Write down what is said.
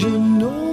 you know